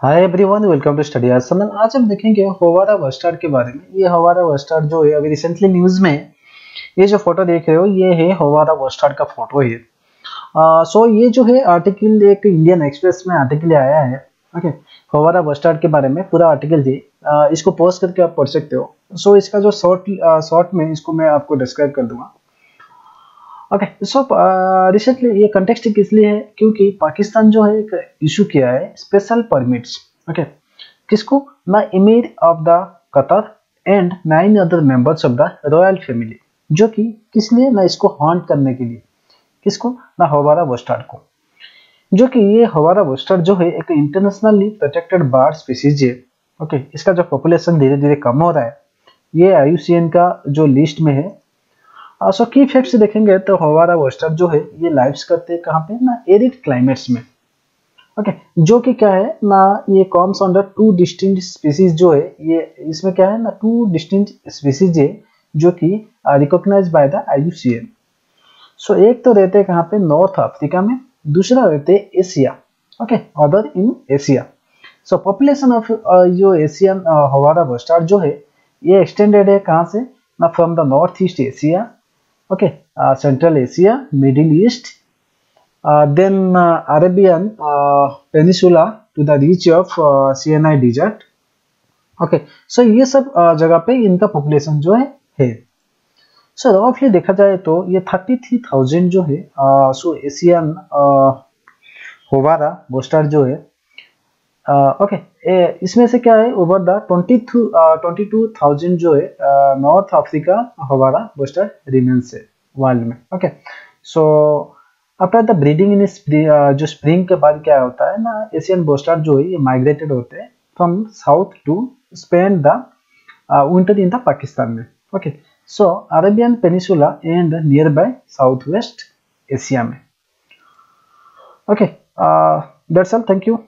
Hi everyone welcome to study Aasman आज हम देखेंगे होवारा वस्टार्ड के बारे में। ये होवारा वस्टार्ड जो है, अभी रिसेंटली न्यूज़ में ये जो फ़ोटो देख रहे हो, ये है होवारा वस्टार्ड का फ़ोटो है। सो ये जो है आर्टिकल एक इंडियन एक्सप्रेस में आर्टिकल आया है। ओके होवारा वस्टार्ड के बारे में पूरा आर्टिकल थी इसको पोस्ट करके आप पढ़ सकते हो। सो इसका जो शॉर्ट शॉर्ट में इसको मैं आपको डिस्क्राइब कर दूँगा। ओके सो रिसेंटली ये कंटेक्स्ट इसलिए है? क्योंकि पाकिस्तान जो है एक इशू किया है स्पेशल परमिट्स ओके किसको? ना emir of the Qatar and nine other members of the royal family जो कि किस लिए? ना इसको हॉन्ट करने के लिए. किसको? ना हवारा वस्टार्ड को. जो कि ये हवारा वस्टार्ड जो है एक इंटरनेशनली प्रोटेक्टेड बर्ड स्पीसीज है. ओके इसका जो पॉपुलेशन धीरे धीरे कम हो रहा है. ये आयुसीएन का जो लिस्ट में है सो की फैक्ट्स देखेंगे तो हमारा वेस्टर जो है, ये लाइव्स करते हैं कहाँ पे? ना एरिड क्लाइमेट्स में। ओके जो कि क्या है? ना ये comes under two distinct species जो है, ये इसमें क्या है? ना टू डिस्टिंक्ट स्पीसीज है, जो कि recognized by the IUCN so एक तो रहते हैं कहाँ पे? नॉर्थ अफ्रीका में, दूसरा रहते हैं Asia okay other in Asia so population of जो एशियन हवारा बस्टार्ड जो है, ये एक्सटेंडेड है कहाँ से? ना from the north east Asia okay uh, central asia middle east uh, then uh, arabian peninsula to the reach of cni desert okay so ये सब जगह पे इनका पॉपुलेशन जो है है सो रफली देखा जाए तो ये थर्टी थ्री थाउज़ेंड जो है सो एशियन होवारा बोस्टर जो है ओके uh, इसमें से क्या है? Over the twenty twenty two thousand जो है नॉर्थ अफ्रीका हमारा बोस्टर रिमेन्स है वर्ल्ड में. Okay so after the breeding in जो स्प्रिंग के बाद क्या होता है ना एशियन बोस्टर जो है ये माइग्रेटेड होते हैं from south to Spain the winter in the Pakistan में. Okay so Arabian peninsula and nearby south west Asia में okay that's all thank you